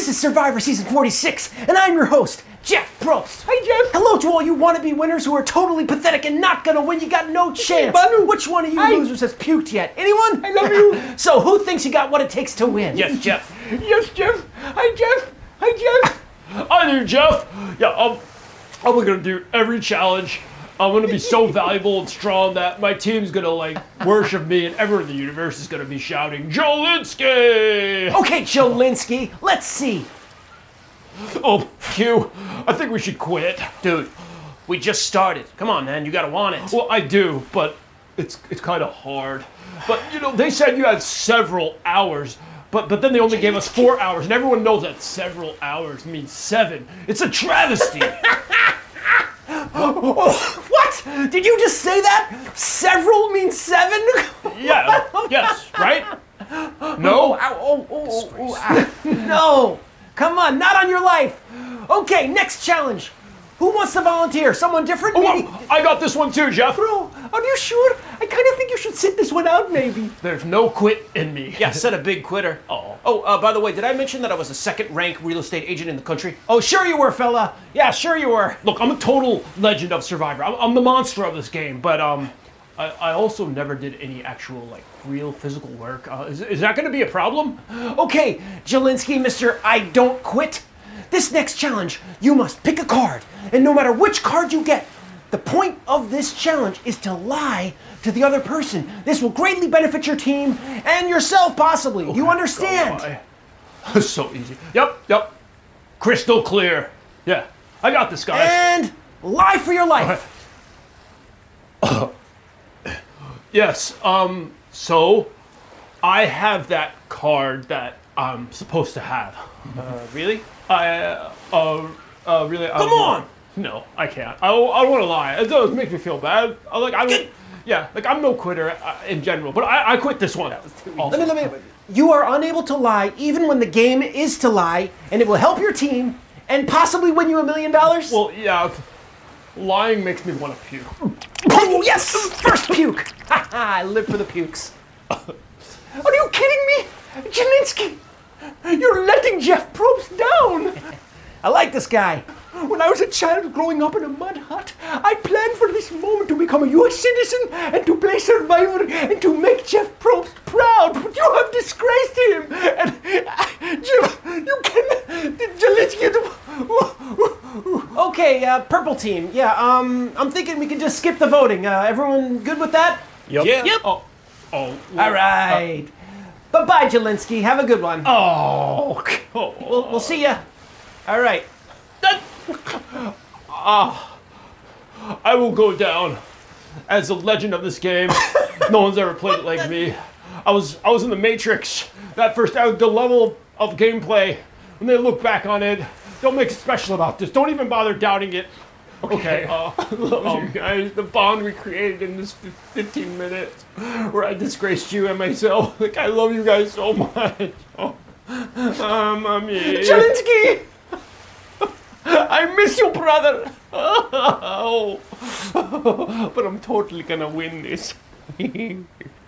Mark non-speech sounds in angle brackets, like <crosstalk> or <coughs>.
This is Survivor Season 46, and I'm your host, Jeff Probst. Hi, Jeff. Hello to all you wannabe winners who are totally pathetic and not gonna win. You got no chance. Bhanu. Which one of you losers has puked yet? Anyone? I love you. <laughs> so, who thinks you got what it takes to win? Yes, Jeff. <laughs> Yes, Jeff. <laughs> Hi, Jeff. Hi, Jeff. I do, Jeff. Yeah, I'm, I'm gonna do every challenge. I'm gonna be so valuable and strong that my team's gonna like worship me, and everyone in the universe is gonna be shouting, Jelinsky! Okay, Jelinsky, let's see. Oh, Q, I think we should quit. Dude, we just started. Come on, man, you gotta want it. Well, I do, but it's it's kind of hard. But you know, they said you had several hours. But, but then they only gave us four hours, and everyone knows that several hours means seven. It's a travesty. what? <laughs> Oh, Did you just say that? Several means seven? <laughs> yeah, yes, right? No? Oh, oh, oh, oh, ah. no. Come on, not on your life. Okay, next challenge. Who wants to volunteer? Someone different? Maybe. Oh, I got this one too, Jeff. Are you sure? I kind of think you should sit this one out, maybe. There's no quit in me. Yeah, said a big quitter. Oh. Oh, uh, by the way, did I mention that I was a second rank real estate agent in the country? Oh, sure you were, fella. Yeah, sure you were. Look, I'm a total legend of Survivor. I'm, I'm the monster of this game, but um, I, I also never did any actual like real physical work. Uh, is, is that going to be a problem? Okay, Jelinsky, Mr. I Don't Quit. This next challenge, you must pick a card, and no matter which card you get, the point of this challenge is to lie to the other person. This will greatly benefit your team and yourself, possibly. you understand? <laughs> It's so easy. Yep, yep. Crystal clear. Yeah, I got this, guys. And lie for your life. <coughs> Yes. Um. So, I have that card that I'm supposed to have. Uh, really? I. Uh. Uh. uh really. I Come don't on! No, I can't. I. don't- I don't want to lie. It does make me feel bad. I like. I don't. Yeah. Like I'm no quitter uh, in general, but I. I quit this one. Let me, let me. You are unable to lie even when the game is to lie, and it will help your team and possibly win you a million dollars. Well, yeah. Lying makes me want to puke. Oh, yes! First puke! I live for the pukes. <laughs> Are you kidding me? Jelinsky, you're letting Jeff Probst down. <laughs> I like this guy. When I was a child growing up in a mud hut, I planned for this moment to become a U.S. citizen and to play Survivor and to make Jeff Probst proud. But you have disgraced him. And uh, Jim, you can, Jelinsky. Okay, uh, purple team. Yeah, um, I'm thinking we can just skip the voting. Uh, everyone good with that? Yep. Yep. Oh. Oh. All right. bye bye, Jelinsky. Have a good one. Oh. oh. We'll, we'll see ya. All right. <laughs> I will go down as a legend of this game. no one's ever played it like me. I was I was in the Matrix. That first uh, the level of gameplay. When they look back on it, don't make it special about this. Don't even bother doubting it. Okay, uh, <laughs> love you guys. The bond we created in this fif- 15 minutes, where I disgraced you and myself. <laughs> Like I love you guys so much. Oh, uh, mommy. Jelinsky, I miss you, brother. <laughs> Oh, <laughs> but I'm totally gonna win this. <laughs>